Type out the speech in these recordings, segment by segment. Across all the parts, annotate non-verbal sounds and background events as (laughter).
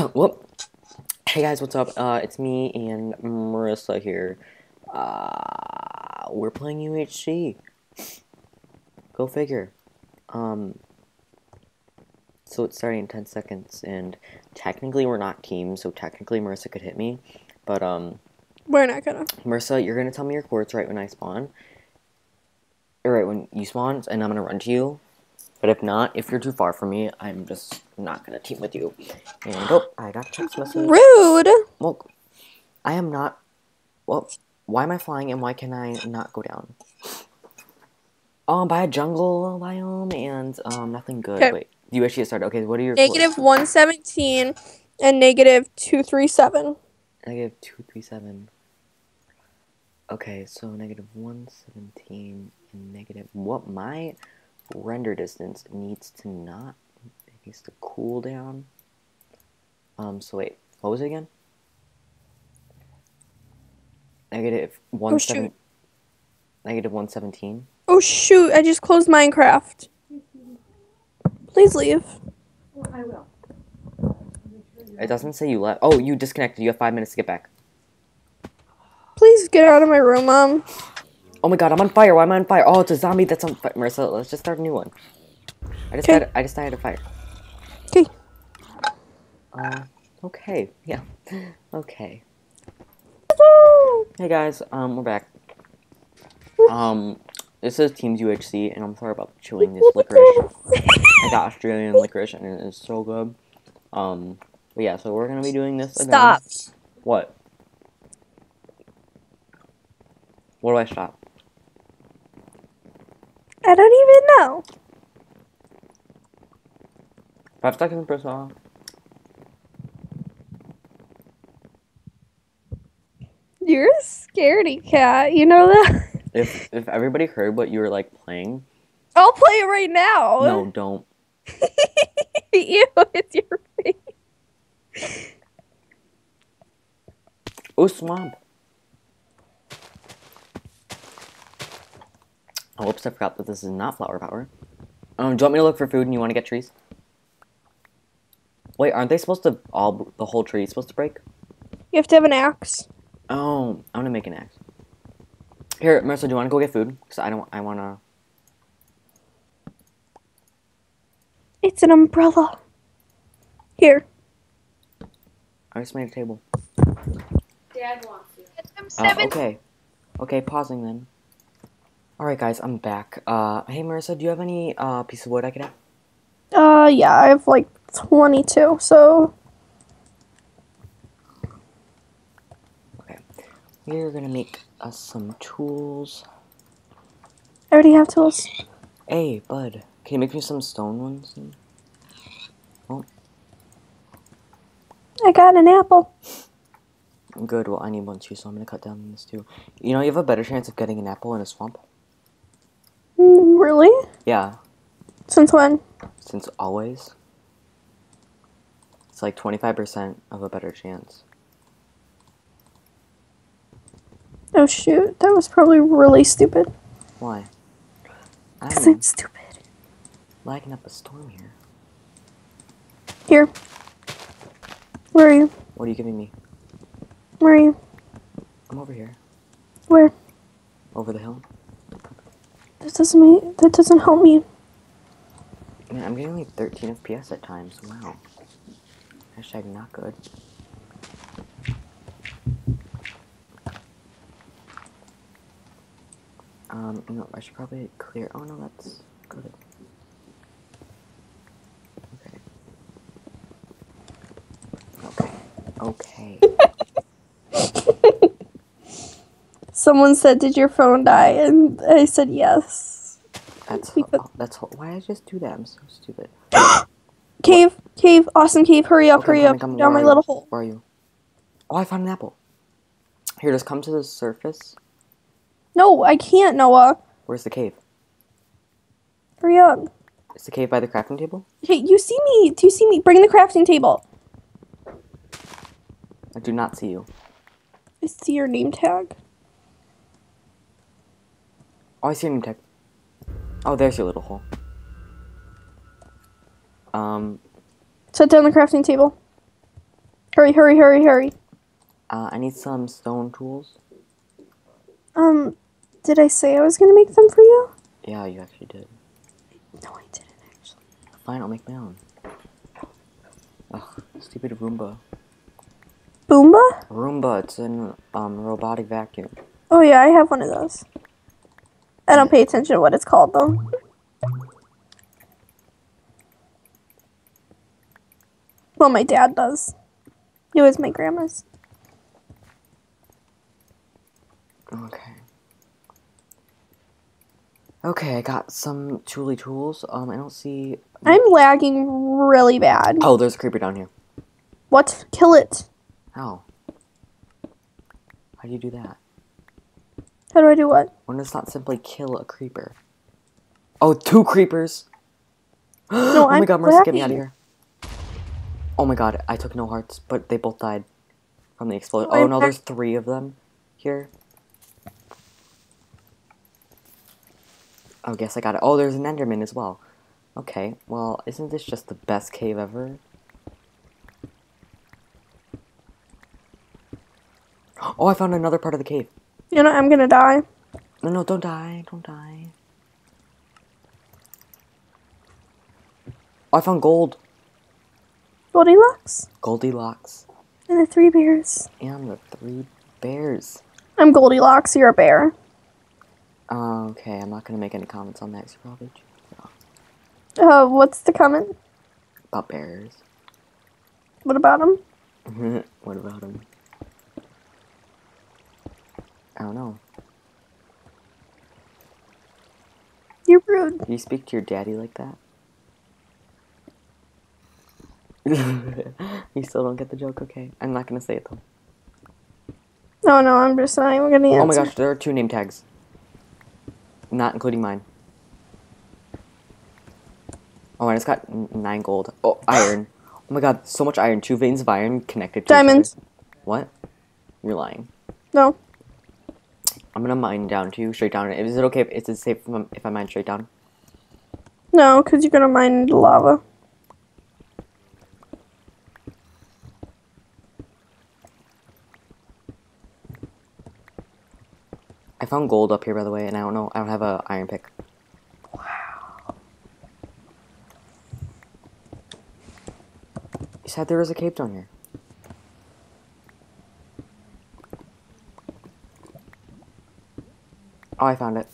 (coughs) Whoop. Hey guys, what's up? Uh, it's me and Marissa here. Uh, we're playing UHC. Go figure. Um, so it's starting in 10 seconds, and technically we're not teams, so technically Marissa could hit me. But, um, We're not gonna. Marissa, you're gonna tell me your coordinates right when I spawn. Or right when you spawn, and I'm gonna run to you. But if not, if you're too far from me, I'm just not gonna team with you. And oh, I got a text message. Rude. Well, I am not. Well, why am I flying and why can I not go down? Um, by a jungle biome and um nothing good. Okay. Wait, you actually started. Okay, what are your Negative one seventeen and negative two three seven. Negative two three seven. Okay, so negative one seventeen and negative what my render distance needs to not it needs to cool down. Um so wait, what was it again? Negative one Oh, seven shoot. negative one seventeen. Oh shoot! I just closed Minecraft. Please leave. I will. It doesn't say you left. Oh, you disconnected. You have five minutes to get back. Please get out of my room, mom. Oh my god, I'm on fire. Why am I on fire? Oh, it's a zombie that's on fire. Marissa, let's just start a new one. I just died. I just died of fire. Okay. Uh, okay. Yeah. Okay. Hey guys, um, we're back. Um, this is Teams UHC, and I'm sorry about chewing this licorice. (laughs) I got Australian licorice, and it is so good. Um, but yeah, so we're gonna be doing this. again. Stop. What? What do I stop? I don't even know. Five seconds per song. You're a scaredy cat. You know that. If if everybody heard what you were like playing, I'll play it right now. no, don't. (laughs) Ew, it's your face. Oh, swamp. Whoops! I forgot that this is not flower power. Um, do you want me to look for food and you want to get trees? Wait, aren't they supposed to all the whole tree is supposed to break? You have to have an axe. Oh, I'm gonna make an axe. Here, Marissa, do you want to go get food? Cause I don't. I wanna. It's an umbrella. Here. I just made a table. Dad wants you. Uh, okay. Okay, pausing then. Alright guys, I'm back. Uh, hey Marissa, do you have any, uh, piece of wood I could have? Uh, yeah, I have like 22, so. Okay. We're gonna make us some tools. I already have tools. Hey, bud, can you make me some stone ones? Oh. I got an apple. Good, well I need one too, so I'm gonna cut down this too. You know, you have a better chance of getting an apple in a swamp. Really? Yeah, Since when? since always. It's like 25% of a better chance. Oh shoot, that was probably really stupid. Why? Because. I'm stupid. Lighting up a storm here. Here. Where are you? What are you giving me? Where are you? I'm over here. Where? Over the hill. That doesn't make, that doesn't help me. Man, I'm getting like 13 FPS at times. Wow. Hashtag not good. Um, know, I should probably clear. Oh no, that's good. Okay. Okay. Okay. Someone said, "Did your phone die?" And I said, "Yes." That's Because- that's why I just do that. I'm so stupid. (gasps) Cave, cave, awesome cave! Hurry up, Okay, hurry up! coming. Down my little hole. Where are you? Oh, I found an apple. Here, just come to the surface. No, I can't, Noah. Where's the cave? Hurry up. Is the cave by the crafting table? Hey, you see me? Do you see me? Bring the crafting table. I do not see you. I see your name tag. Oh, I see name tag. Oh, there's your little hole. Um, Set down the crafting table. Hurry, hurry, hurry, hurry. Uh, I need some stone tools. Um, did I say I was gonna make them for you? Yeah, you actually did. No, I didn't actually. Fine, I'll make my own. Ugh, stupid Roomba. Boomba? Roomba, it's an um robotic vacuum. Oh yeah, I have one of those. I don't pay attention to what it's called though. Well, my dad does. It was my grandma's. Okay. Okay, I got some tooly tools. Um, I don't see. I'm lagging really bad. Oh, there's a creeper down here. What? Kill it. How? How do you do that? How do I do what? Why does not simply kill a creeper? Oh, two creepers! (gasps) No, oh my I'm god, Marissa, get me out of here. Oh my god, I took no hearts, but they both died from the explosion. Oh, Oh no, there's three of them here. Oh, guess I got it. Oh, there's an Enderman as well. Okay, well, isn't this just the best cave ever? (gasps) Oh, I found another part of the cave. You know, I'm gonna die. No, no, don't die, don't die. Oh, I found gold. Goldilocks? Goldilocks And the three bears. and the three bears. I'm Goldilocks, you're a bear. Uh, okay, I'm not gonna make any comments on that. you're probably Uh, what's the comment? about bears. What about them? (laughs) what about them? I don't know. You're rude. Do you speak to your daddy like that? (laughs) you still don't get the joke? Okay, I'm not gonna say it though. Oh no, I'm just saying we're gonna answer. Oh my gosh, there are two name tags. Not including mine. Oh, I just got nine gold. Oh, (gasps) iron. Oh my god, so much iron. Two veins of iron connected to. Diamonds. What? You're lying. No. I'm gonna mine down to you, straight down. Is it okay? If, is it safe if I- if I mine straight down? No, because you're gonna mine into lava. I found gold up here, by the way, and I don't know. I don't have a iron pick. Wow. You said there was a cave down here. Oh, I found it.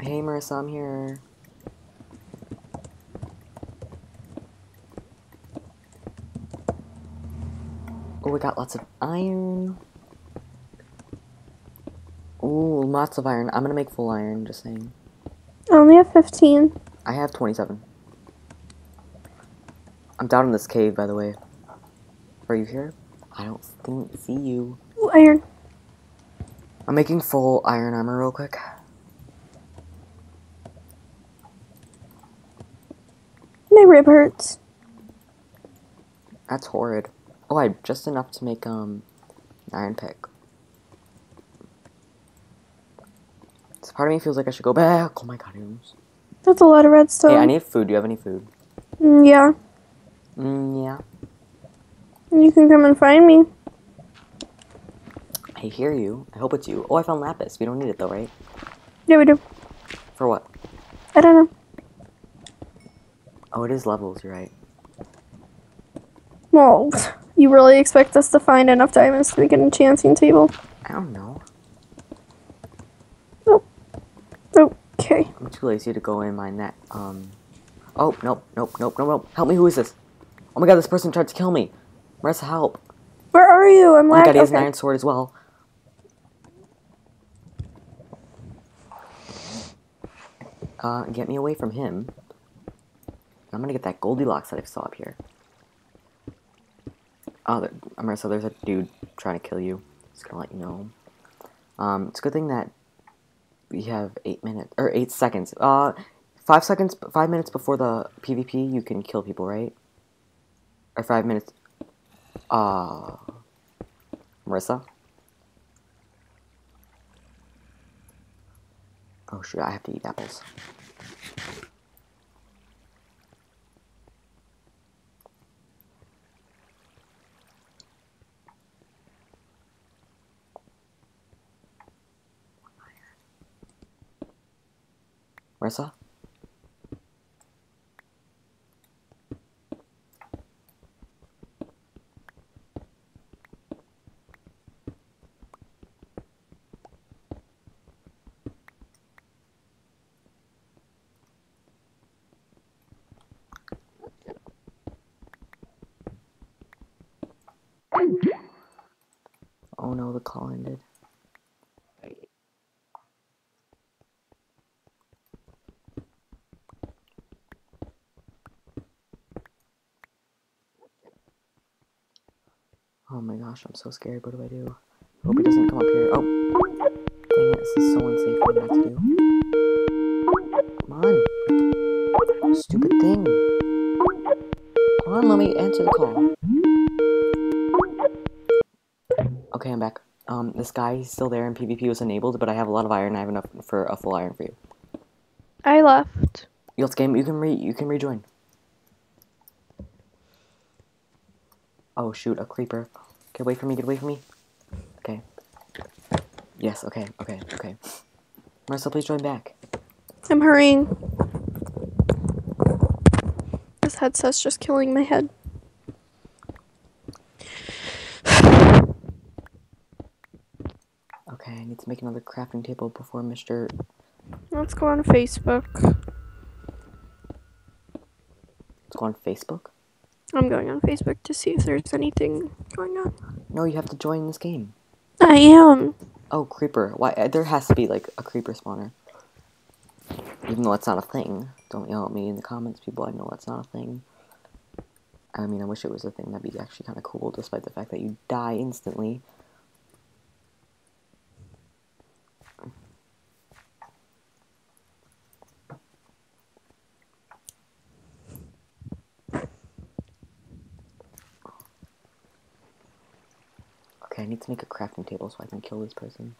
Hey, Marissa, I'm here. Oh, we got lots of iron. Ooh, lots of iron. I'm gonna make full iron, just saying. I only have 15. I have 27. I'm down in this cave, by the way. Are you here? I don't think, see you. Ooh, iron. I'm making full iron armor real quick. My rib hurts. That's horrid. Oh, I just enough to make, um, an iron pick. So part of me feels like I should go back. Oh my god. That's a lot of redstone. Hey, I need food. Do you have any food? Mm, yeah. Mm, yeah. You can come and find me. I hear you. I hope it's you. Oh, I found lapis. We don't need it though, right? Yeah, we do. For what? I don't know. Oh, it is levels. You're right. Well, you really expect us to find enough diamonds to make an enchanting table? I don't know. Nope. Okay. I'm too lazy to go in my net. Um. Oh, nope, nope, nope, nope, nope. Help me, who is this? Oh my god, this person tried to kill me. Marissa, help. Where are you? I'm Oh my lagging. god, he has an iron sword as well. Uh, get me away from him. I'm gonna get that Goldilocks that I saw up here. Oh, there, Marissa, there's a dude trying to kill you. Just gonna let you know. Um, it's a good thing that we have eight minutes or eight seconds. Uh, five seconds, five minutes before the PvP, you can kill people, right? Or five minutes. Uh, Marissa. Oh shoot, I have to eat apples. Ressa? No, the call ended. Oh my gosh, I'm so scared. What do I do? I Hope he doesn't come up here. Oh! Dang it, this is so unsafe for me not to do. Come on! Stupid thing! Come on, let me answer the call. Okay, I'm back. Um, this guy is still there and PvP was enabled, but I have a lot of iron. I have enough for a full iron for you. I left. Let's game. You can re you can rejoin. Oh shoot, a creeper. Get away from me, get away from me. Okay. Yes, okay, okay, okay. Marcel, please join back. I'm hurrying. This headset's just killing my head. Okay, I need to make another crafting table before Mr. Let's go on Facebook. Let's go on Facebook. I'm going on Facebook to see if there's anything going on. No, you have to join this game. I am. Oh, creeper. Why? uh, There has to be like a creeper spawner. Even though that's not a thing. Don't yell at me in the comments, people. I know that's not a thing. I mean, I wish it was a thing. That'd be actually kind of cool, despite the fact that you die instantly. Okay, I need to make a crafting table so I can kill this person.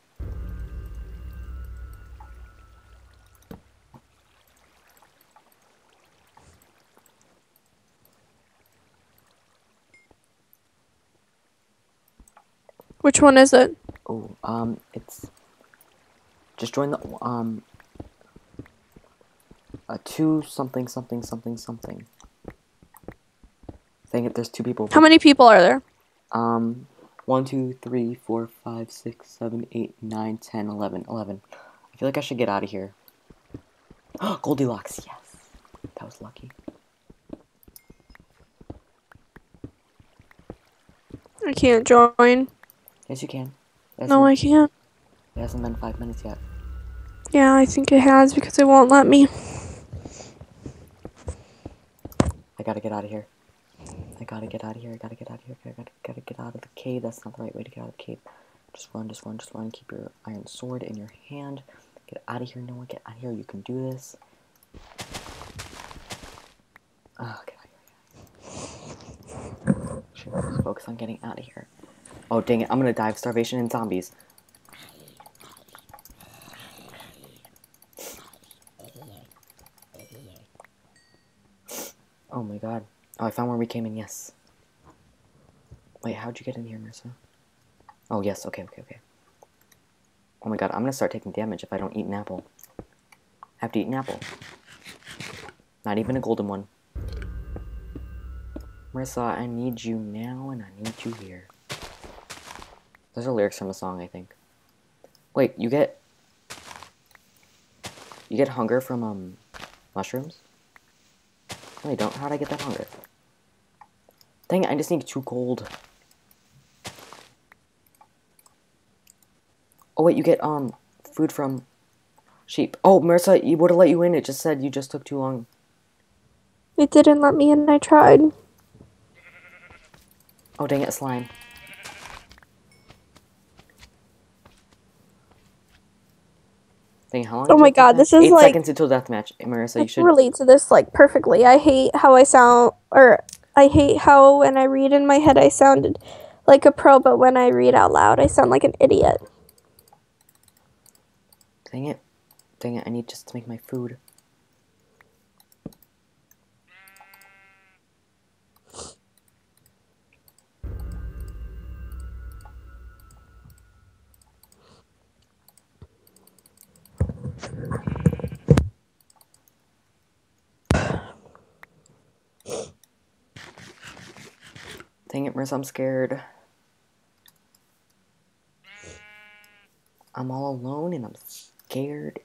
Which one is it? Oh, um, it's just join the um a two something something something something. Dang it, there's two people. How many people are there? Um, one, two, three, four, five, six, seven, eight, nine, ten, eleven, eleven. I feel like I should get out of here. (gasps) Goldilocks, yes, that was lucky. I can't join. Yes, you can. No, I can't. It hasn't been five minutes yet. Yeah, I think it has because it won't let me. I gotta get out of here. I gotta get out of here. I gotta get out of here. I gotta, gotta get out of the cave. That's not the right way to get out of the cave. Just run, just run, just run. Keep your iron sword in your hand. Get out of here, Noah. Get out of here. You can do this. Oh, get out of here. Just focus on getting out of here. Oh, dang it. I'm gonna die of starvation and zombies. Oh my god. Oh, I found where we came in, yes. Wait, how'd you get in here, Marissa? Oh, yes, okay, okay, okay. Oh my god, I'm gonna start taking damage if I don't eat an apple. I have to eat an apple. Not even a golden one. Marissa, I need you now and I need you here. Those are lyrics from a song, I think. Wait, you get... You get hunger from, um, mushrooms? No, I don't. How'd I get that hunger? Dang it, I just need two gold. Oh, wait, you get, um, food from sheep. Oh, Marissa, it would have let you in. It just said you just took too long. It didn't let me in. I tried. Oh, dang it, slime. Dang, how long? Oh my God, this is Eight like- seconds until deathmatch. Marissa, you should. relate to this like perfectly. I hate how I sound, or I hate how when I read in my head I sounded like a pro, but when I read out loud I sound like an idiot. Dang it. Dang it, I need just to make my food. Dang it, Marissa, I'm scared. I'm all alone and I'm scared.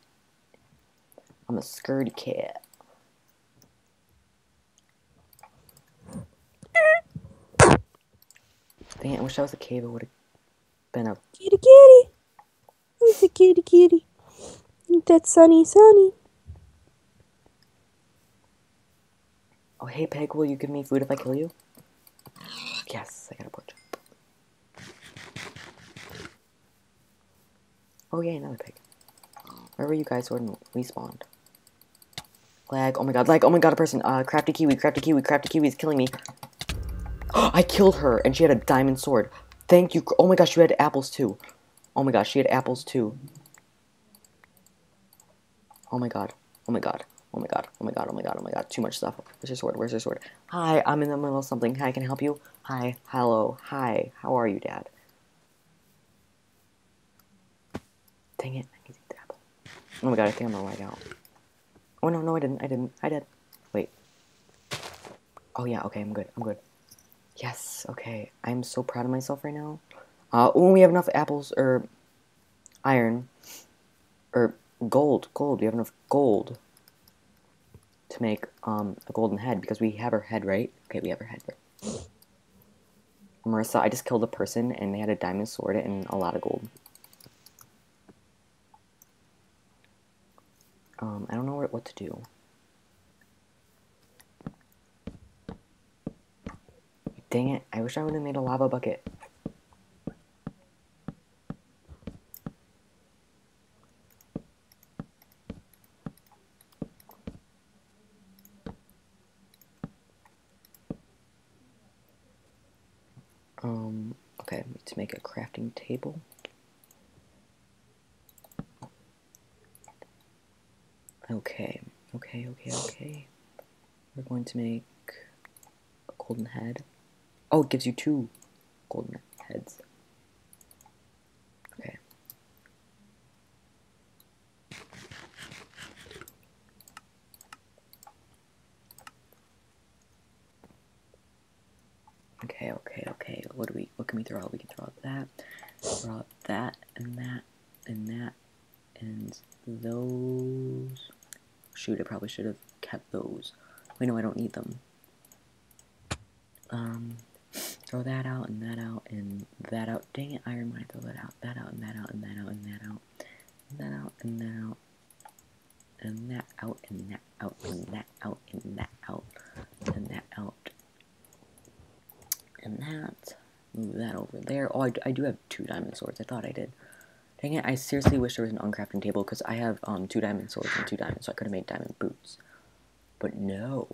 I'm a scaredy cat. Dang I wish I was a cave. It would have been a. Kitty kitty. Who's a kitty kitty? Ain't that sunny sunny? Oh, hey, Peg, will you give me food if I kill you? (sighs) Yes, I got a porch. Oh, yeah, another pig. Where were you guys when we spawned? Lag, oh my god, lag, oh my god, a person. Uh, crafty kiwi, crafty kiwi, crafty kiwi is killing me. (gasps) I killed her, and she had a diamond sword. Thank you. Oh my gosh, she had apples too. Oh my gosh, she had apples too. Oh my god. Oh my god. Oh my god. Oh my god. Oh my god. Oh my god. Too much stuff. Where's your sword? Where's your sword? Hi, I'm in the middle of something. Hi, can I help you? Hi. Hello. Hi. How are you, Dad? Dang it. I need to apple. Oh my god, I think I'm gonna lag out. Oh no, no, I didn't. I didn't. I did. Wait. Oh yeah, okay, I'm good. I'm good. Yes, okay. I'm so proud of myself right now. Uh, oh, we have enough apples, or iron, or gold, gold. We have enough gold to make um, a golden head because we have our head, right? Okay, we have our head. Right? Marissa, I just killed a person and they had a diamond sword and a lot of gold. Um, I don't know what, what to do. Dang it, I wish I would have made a lava bucket. Um, okay, to make a crafting table. Okay, okay, okay, okay. We're going to make a golden head. Oh, it gives you two golden heads. that, brought that, and that, and that, and those. Shoot, I probably should have kept those. Wait, no, I don't need them. Um, throw that out, and that out, and that out. Dang it, I remind. throw that out, that out, and that out, and that out, and that out, and that out, and that out. And that out, and that out, and that out, and that out, and that out, and that. Move that over there. Oh, I do have two diamond swords. I thought I did. Dang it, I seriously wish there was an uncrafting table because I have um two diamond swords and two diamonds, so I could have made diamond boots. But no.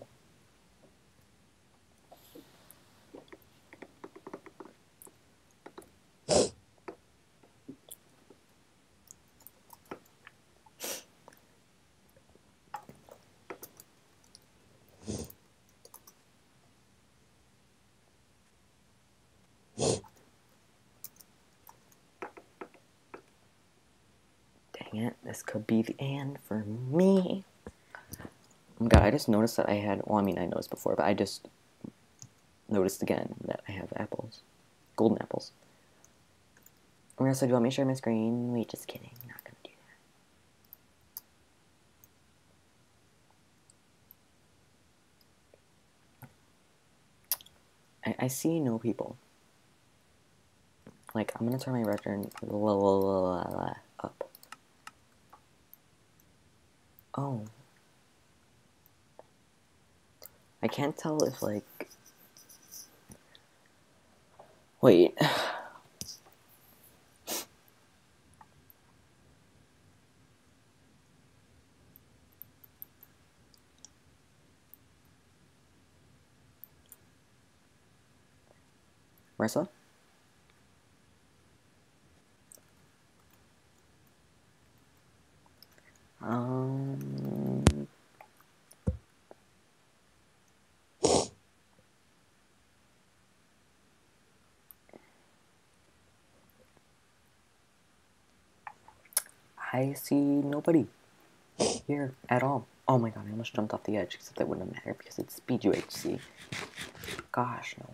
Dang this could be the end for me. God, I just noticed that I had, well, I mean, I noticed before, but I just noticed again that I have apples. Golden apples. Marissa, do you want me to share my screen? Wait, just kidding. Not gonna do that. I, I see no people. Like, I'm gonna turn my return up. Oh. I can't tell if, like. Wait. Marissa? Um. I see nobody here at all. Oh my god, I almost jumped off the edge, except that wouldn't have mattered because it's speed UHC. Gosh, no.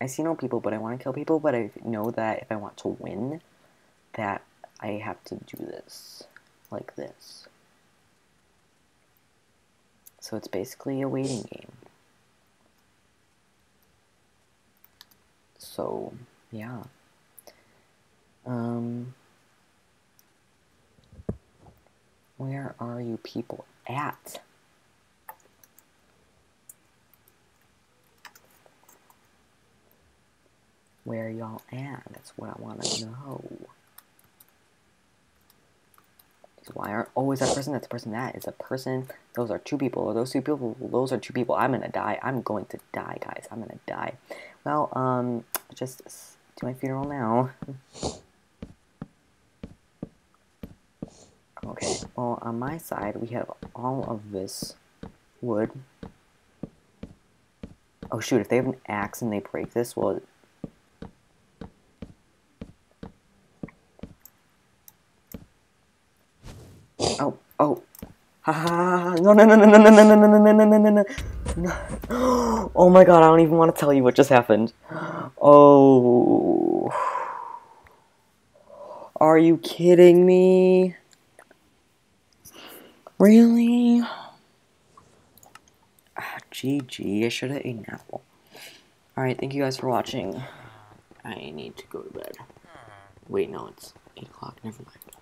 I see no people, but I want to kill people, but I know that if I want to win, that I have to do this. Like this. So it's basically a waiting game. So, yeah. Um, where are you people at? Where y'all at? That's what I want to know. Why aren't always that person? That's a person. That is a person. Those are two people. Those two people. Those are two people. I'm gonna die. I'm going to die, guys. I'm gonna die. Well, um, just do my funeral now. (laughs) Okay. Well, on my side, we have all of this wood. Oh shoot! If they have an axe and they break this, well, Oh, oh. Ha ha no, no, no, no, no, no, no, no, no, no, no, no. Oh my god, I don't even want to tell you what just happened. Oh. Are you kidding me? Really? Ah, GG, I should have eaten apple. Alright, thank you guys for watching. I need to go to bed. Wait, no, it's 8 o'clock, never mind.